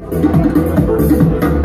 Música